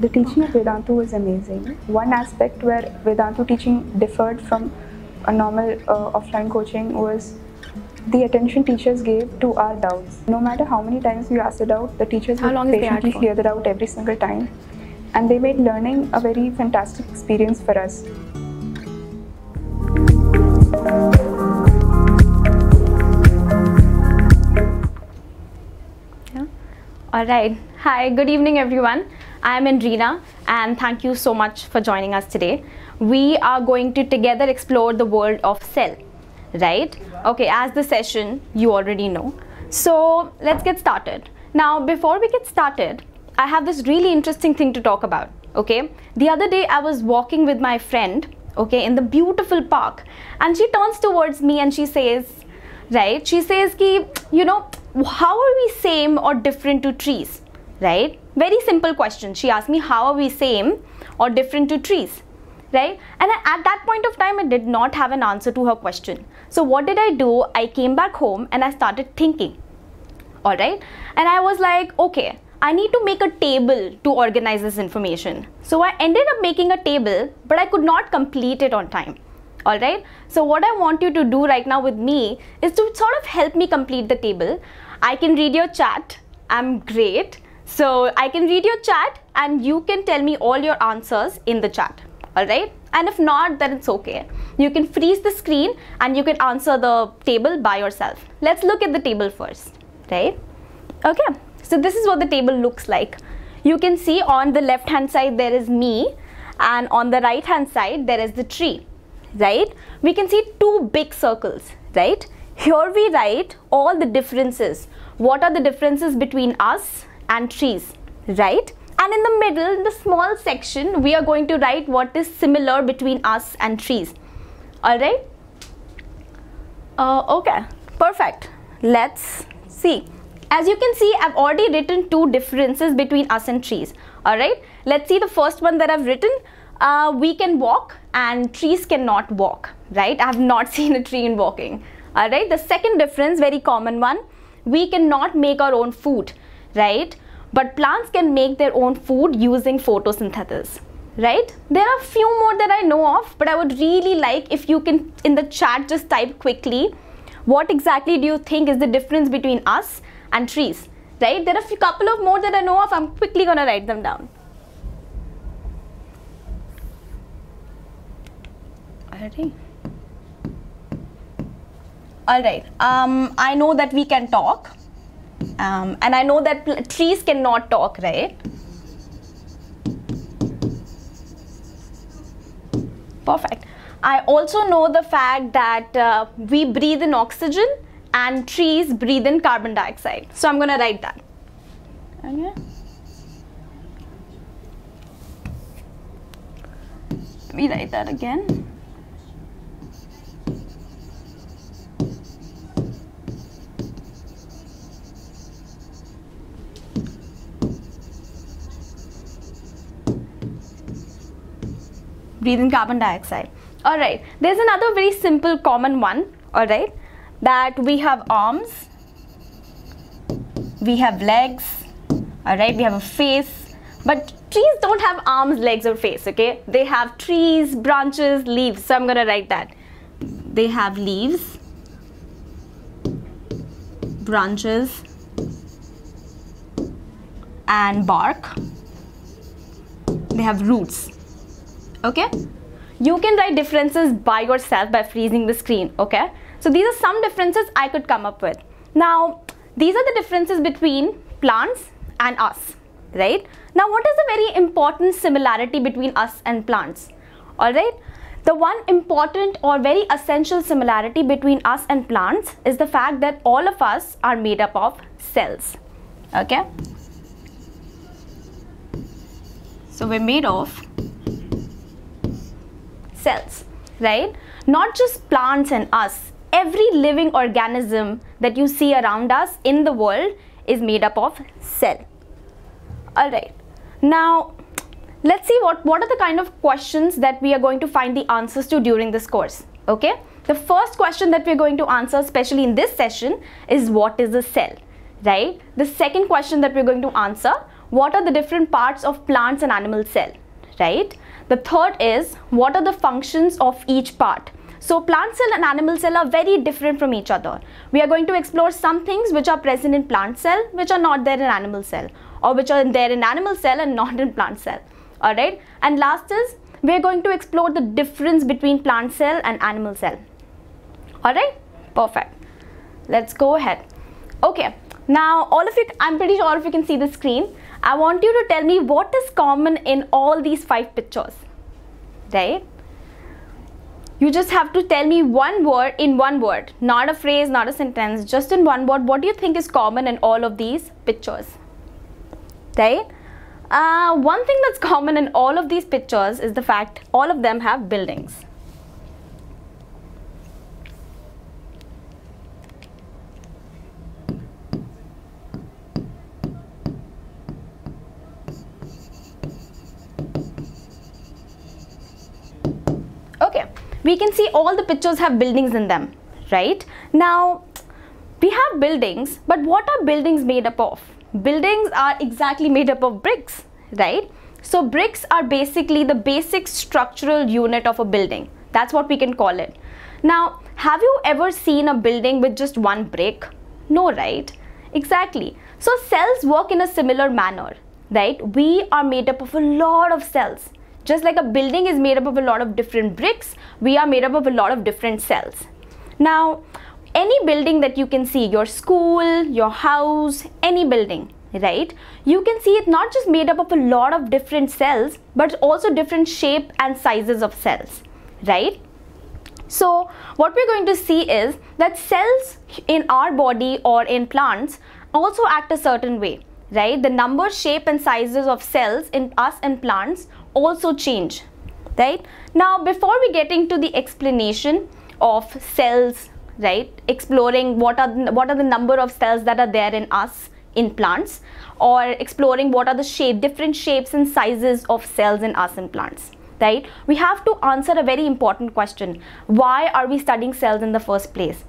The teaching of Vedantu was amazing. One aspect where Vedantu teaching differed from a normal uh, offline coaching was the attention teachers gave to our doubts. No matter how many times we asked a doubt, the teachers How would long is the ad patiently for? clear the doubt every single time. And they made learning a very fantastic experience for us. Yeah. All right. Hi, good evening, everyone. I'm Andrina, and thank you so much for joining us today. We are going to together explore the world of cell, right? Okay, as the session you already know. So let's get started. Now, before we get started, I have this really interesting thing to talk about. Okay, the other day I was walking with my friend, okay, in the beautiful park, and she turns towards me and she says, right she says ki you know how are we same or different to trees right? Very simple question. She asked me how are we same or different to trees? Right? And at that point of time i did not have an answer to her question. So what did i do? I came back home and i started thinking. All right and i was like okay i need to make a table to organize this information. So i ended up making a table but i could not complete it on time. All right so what i want you to do right now with me is to sort of help me complete the table. I can read your chat. I'm great so i can read your chat and you can tell me all your answers in the chat all right and if not then it's okay. You can freeze the screen and you can answer the table by yourself. Let's look at the table first right? Okay so this is what the table looks like. You can see on the left hand side there is me and on the right hand side there is the tree right? We can see two big circles right? Here we write all the differences. What are the differences between us and trees right? And in the middle the small section we are going to write what is similar between us and trees. All right? Uh, okay perfect. Let's see. As you can see i've already written two differences between us and trees. All right? Let's see the first one that i've written. Uh, we can walk and trees cannot walk right? I have not seen a tree in walking. All right? The second difference very common one we cannot make our own food right? But plants can make their own food using photosynthesis right? There are a few more that i know of but i would really like if you can in the chat just type quickly what exactly do you think is the difference between us and trees right? There are a couple of more that i know of. I'm quickly going to write them down. Alrighty. All right um, i know that we can talk um, and i know that trees cannot talk right? Perfect. I also know the fact that uh, we breathe in oxygen and trees breathe in carbon dioxide. So i'm going to write that. Okay. Me write that again breathe in carbon dioxide. All right, there's another very simple common one, all right, that we have arms, we have legs, all right, we have a face, but trees don't have arms, legs, or face, okay? They have trees, branches, leaves, so I'm gonna write that. They have leaves, branches, and bark. They have roots okay? You can write differences by yourself by freezing the screen okay? So these are some differences i could come up with. Now these are the differences between plants and us right? Now what is the very important similarity between us and plants? All right? The one important or very essential similarity between us and plants is the fact that all of us are made up of cells okay? So we're made of cells, right? Not just plants and us. Every living organism that you see around us in the world is made up of cell. All right. Now, let's see what, what are the kind of questions that we are going to find the answers to during this course. Okay. The first question that we're going to answer, especially in this session, is what is a cell, right? The second question that we're going to answer, what are the different parts of plants and animal cell, right? The third is what are the functions of each part. So plant cell and animal cell are very different from each other. We are going to explore some things which are present in plant cell which are not there in animal cell or which are there in animal cell and not in plant cell. Alright. And last is we are going to explore the difference between plant cell and animal cell. Alright. Perfect. Let's go ahead. Okay. Now all of you, I'm pretty sure all of you can see the screen. I want you to tell me what is common in all these five pictures, right? You just have to tell me one word in one word, not a phrase, not a sentence, just in one word. What do you think is common in all of these pictures, right? Uh, one thing that's common in all of these pictures is the fact all of them have buildings. okay we can see all the pictures have buildings in them right? Now we have buildings but what are buildings made up of? Buildings are exactly made up of bricks right? So bricks are basically the basic structural unit of a building. That's what we can call it. Now have you ever seen a building with just one brick? No right? Exactly. So cells work in a similar manner right? We are made up of a lot of cells just like a building is made up of a lot of different bricks, we are made up of a lot of different cells. Now, any building that you can see, your school, your house, any building, right? You can see it not just made up of a lot of different cells, but also different shape and sizes of cells, right? So what we're going to see is that cells in our body or in plants also act a certain way, right? The number, shape and sizes of cells in us and plants also change right? Now before we get into the explanation of cells right exploring what are the, what are the number of cells that are there in us in plants or exploring what are the shape different shapes and sizes of cells in us in plants right? We have to answer a very important question. Why are we studying cells in the first place?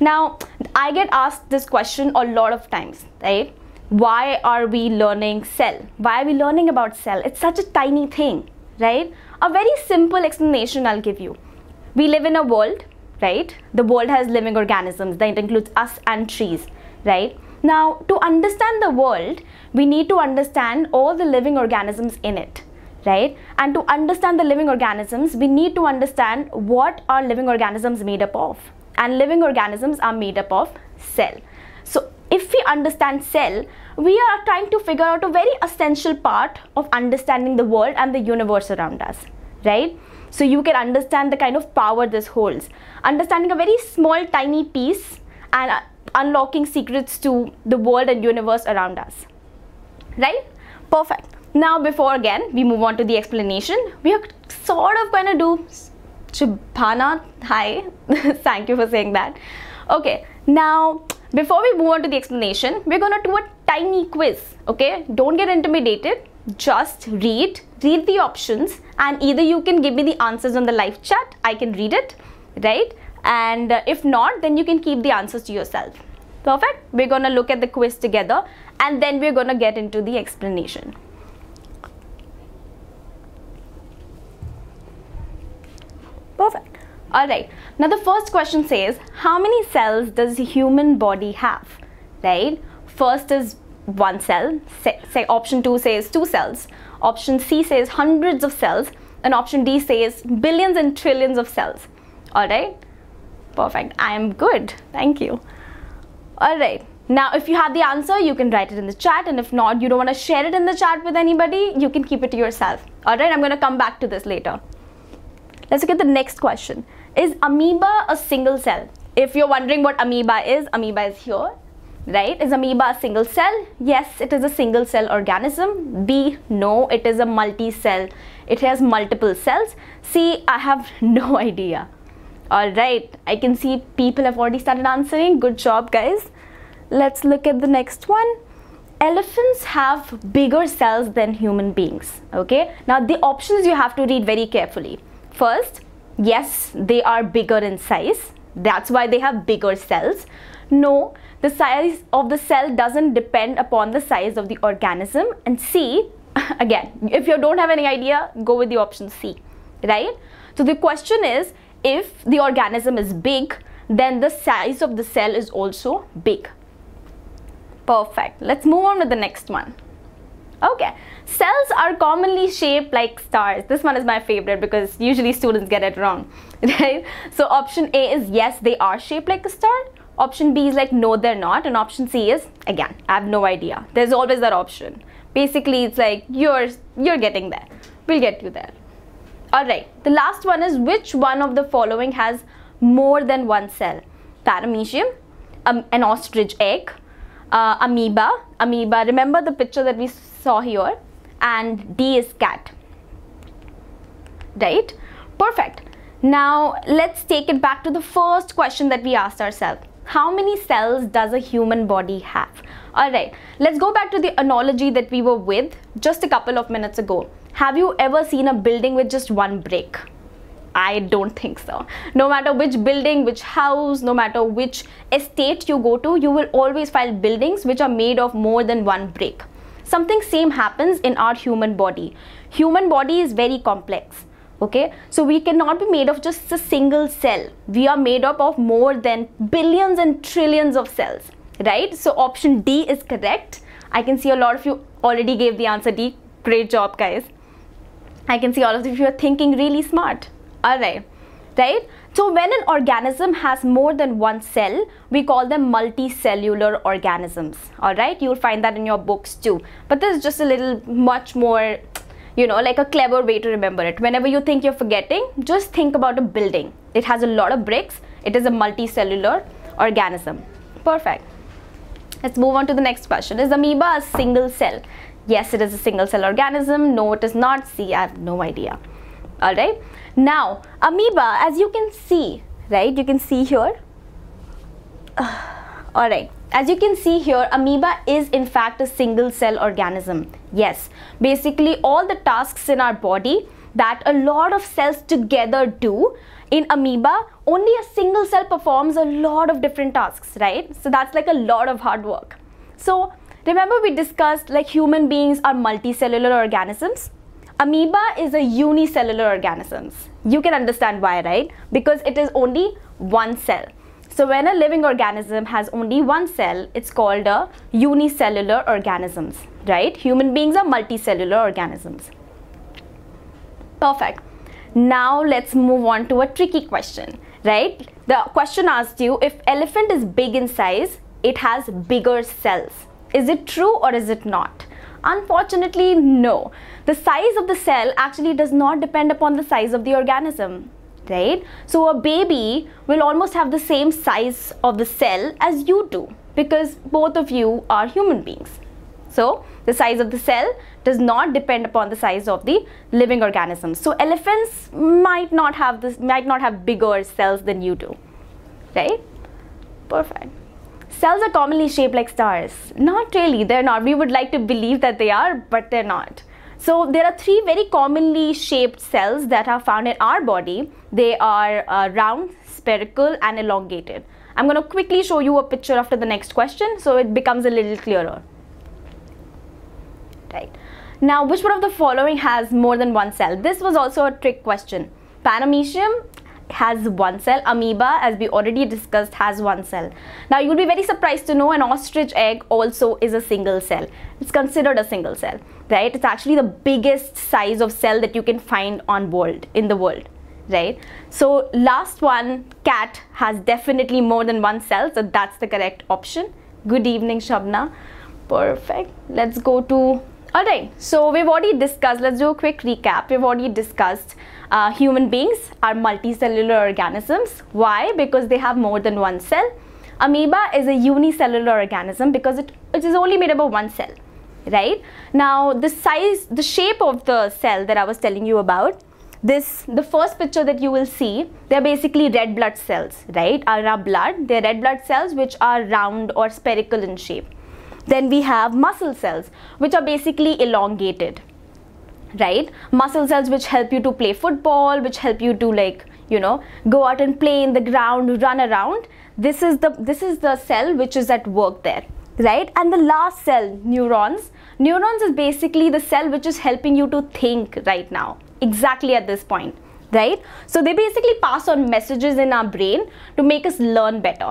Now i get asked this question a lot of times right why are we learning cell? Why are we learning about cell? It's such a tiny thing, right? A very simple explanation I'll give you. We live in a world, right? The world has living organisms that includes us and trees, right? Now, to understand the world, we need to understand all the living organisms in it, right? And to understand the living organisms, we need to understand what are living organisms made up of. And living organisms are made up of cell. If we understand cell, we are trying to figure out a very essential part of understanding the world and the universe around us, right? So you can understand the kind of power this holds. Understanding a very small, tiny piece and uh, unlocking secrets to the world and universe around us, right? Perfect. Now, before again we move on to the explanation, we are sort of going to do Shubhana. Hi, thank you for saying that. Okay, now before we move on to the explanation, we're going to do a tiny quiz, okay? Don't get intimidated. Just read, read the options and either you can give me the answers on the live chat, I can read it, right? And uh, if not, then you can keep the answers to yourself. Perfect? We're going to look at the quiz together and then we're going to get into the explanation. Perfect. Alright, now the first question says, how many cells does human body have? Right? First is one cell, say, say option 2 says two cells, option C says hundreds of cells, and option D says billions and trillions of cells. Alright? Perfect. I am good. Thank you. Alright. Now, if you have the answer, you can write it in the chat. And if not, you don't want to share it in the chat with anybody, you can keep it to yourself. Alright, I'm going to come back to this later. Let's look at the next question. Is amoeba a single cell? If you're wondering what amoeba is, amoeba is here, right? Is amoeba a single cell? Yes, it is a single cell organism. B, no, it is a multi-cell. It has multiple cells. C, I have no idea. All right, I can see people have already started answering. Good job, guys. Let's look at the next one. Elephants have bigger cells than human beings. Okay, now the options you have to read very carefully. First, yes, they are bigger in size. That's why they have bigger cells. No, the size of the cell doesn't depend upon the size of the organism. And C, again, if you don't have any idea, go with the option C, right? So the question is, if the organism is big, then the size of the cell is also big. Perfect. Let's move on to the next one. Okay, cells are commonly shaped like stars. This one is my favorite because usually students get it wrong, right? So option A is yes, they are shaped like a star. Option B is like no, they're not. And option C is again, I have no idea. There's always that option. Basically, it's like you're you're getting there. We'll get you there. All right. The last one is which one of the following has more than one cell? Paramecium, um, an ostrich egg, uh, amoeba, amoeba. Remember the picture that we saw here, and D is cat. Right? Perfect. Now let's take it back to the first question that we asked ourselves. How many cells does a human body have? Alright, let's go back to the analogy that we were with just a couple of minutes ago. Have you ever seen a building with just one brick? I don't think so. No matter which building, which house, no matter which estate you go to, you will always find buildings which are made of more than one brick. Something same happens in our human body. Human body is very complex. Okay, so we cannot be made of just a single cell. We are made up of more than billions and trillions of cells, right? So option D is correct. I can see a lot of you already gave the answer D. Great job, guys. I can see all of you are thinking really smart. Alright, right? So when an organism has more than one cell, we call them multicellular organisms. Alright, you'll find that in your books too. But this is just a little much more, you know, like a clever way to remember it. Whenever you think you're forgetting, just think about a building. It has a lot of bricks. It is a multicellular organism. Perfect. Let's move on to the next question. Is amoeba a single cell? Yes, it is a single cell organism. No, it is not. See, I have no idea. Alright. Now, amoeba, as you can see, right, you can see here. Alright, as you can see here, amoeba is in fact a single cell organism. Yes, basically all the tasks in our body that a lot of cells together do, in amoeba, only a single cell performs a lot of different tasks, right? So that's like a lot of hard work. So remember we discussed like human beings are multicellular organisms Amoeba is a unicellular organism. You can understand why, right? Because it is only one cell. So when a living organism has only one cell, it's called a unicellular organisms, right? Human beings are multicellular organisms. Perfect. Now let's move on to a tricky question, right? The question asked you if elephant is big in size, it has bigger cells. Is it true or is it not? Unfortunately, no. The size of the cell actually does not depend upon the size of the organism, right? So a baby will almost have the same size of the cell as you do because both of you are human beings. So the size of the cell does not depend upon the size of the living organism. So elephants might not have this might not have bigger cells than you do. Right? Perfect. Cells are commonly shaped like stars. Not really, they're not. We would like to believe that they are, but they're not. So there are three very commonly shaped cells that are found in our body. They are uh, round, spherical and elongated. I'm going to quickly show you a picture after the next question so it becomes a little clearer. Right. Now, which one of the following has more than one cell? This was also a trick question. Paramecium has one cell. Amoeba, as we already discussed, has one cell. Now, you'll be very surprised to know an ostrich egg also is a single cell. It's considered a single cell, right? It's actually the biggest size of cell that you can find on world in the world, right? So, last one, cat has definitely more than one cell, so that's the correct option. Good evening, Shabna. Perfect. Let's go to Alright, so we've already discussed, let's do a quick recap. We've already discussed uh, human beings are multicellular organisms. Why? Because they have more than one cell. Amoeba is a unicellular organism because it, it is only made up of one cell, right? Now, the size, the shape of the cell that I was telling you about, this, the first picture that you will see, they're basically red blood cells, right? Are Our blood, they're red blood cells which are round or spherical in shape then we have muscle cells, which are basically elongated, right? Muscle cells which help you to play football, which help you to like, you know, go out and play in the ground, run around. this is the this is the cell which is at work there right and the last cell neurons neurons is basically the cell which is helping you to think right now exactly at this point right so they basically pass on messages in our brain to make us learn better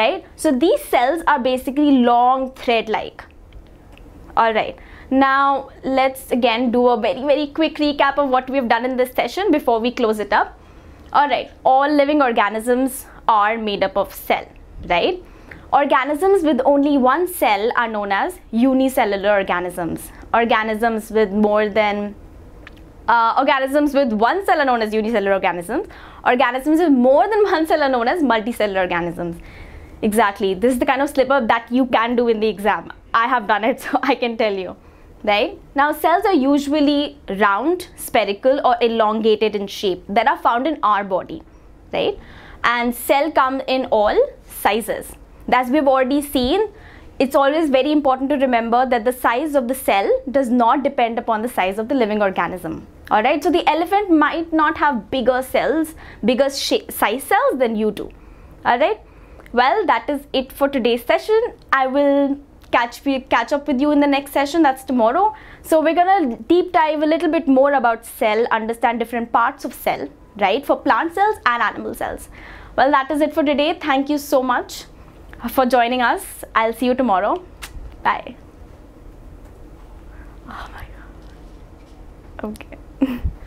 right so these cells are basically long thread like all right now let's again do a very very quick recap of what we've done in this session before we close it up. All right all living organisms are made up of cell right? Organisms with only one cell are known as unicellular organisms. Organisms with more than uh, organisms with one cell are known as unicellular organisms. Organisms with more than one cell are known as multicellular organisms. Exactly this is the kind of slip up that you can do in the exam. I have done it so i can tell you right now cells are usually round spherical or elongated in shape that are found in our body right and cell come in all sizes. As we've already seen, it's always very important to remember that the size of the cell does not depend upon the size of the living organism. Alright, so the elephant might not have bigger cells, bigger size cells than you do. Alright, well, that is it for today's session. I will catch, catch up with you in the next session, that's tomorrow. So we're gonna deep dive a little bit more about cell, understand different parts of cell right, for plant cells and animal cells. Well, that is it for today. Thank you so much for joining us. I'll see you tomorrow. Bye. Oh my god. Okay.